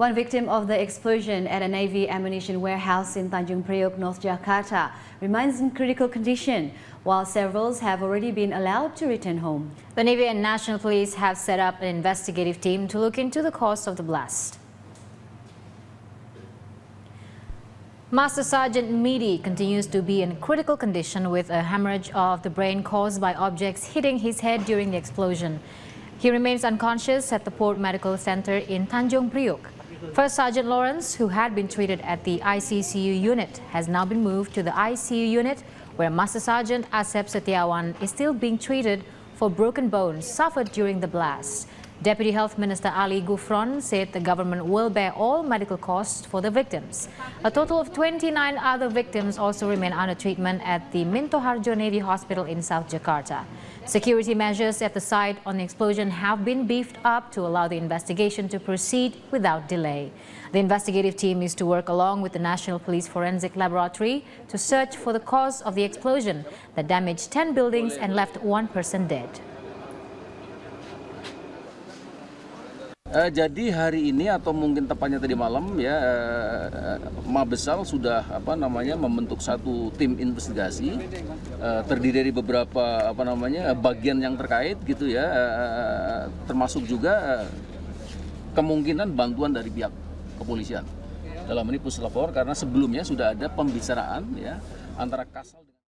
One victim of the explosion at a Navy ammunition warehouse in Tanjung Priok, North Jakarta, remains in critical condition, while several have already been allowed to return home. The Navy and National Police have set up an investigative team to look into the cause of the blast. Master Sergeant Midi continues to be in critical condition with a hemorrhage of the brain caused by objects hitting his head during the explosion. He remains unconscious at the Port Medical Center in Tanjung Priok. First Sergeant Lawrence, who had been treated at the ICCU unit, has now been moved to the ICU unit where Master Sergeant Asep Setiawan is still being treated for broken bones suffered during the blast. Deputy Health Minister Ali Gufron said the government will bear all medical costs for the victims. A total of 29 other victims also remain under treatment at the Mintohardjo Navy Hospital in South Jakarta. Security measures at the site on the explosion have been beefed up to allow the investigation to proceed without delay. The investigative team is to work along with the National Police Forensic Laboratory to search for the cause of the explosion that damaged 10 buildings and left one person dead. Uh, jadi hari ini atau mungkin tepatnya tadi malam ya uh, Mabesal sudah apa namanya membentuk satu tim investigasi uh, terdiri dari beberapa apa namanya bagian yang terkait gitu ya uh, termasuk juga uh, kemungkinan bantuan dari pihak kepolisian. Dalam ini puslapor karena sebelumnya sudah ada pembicaraan ya antara Kasal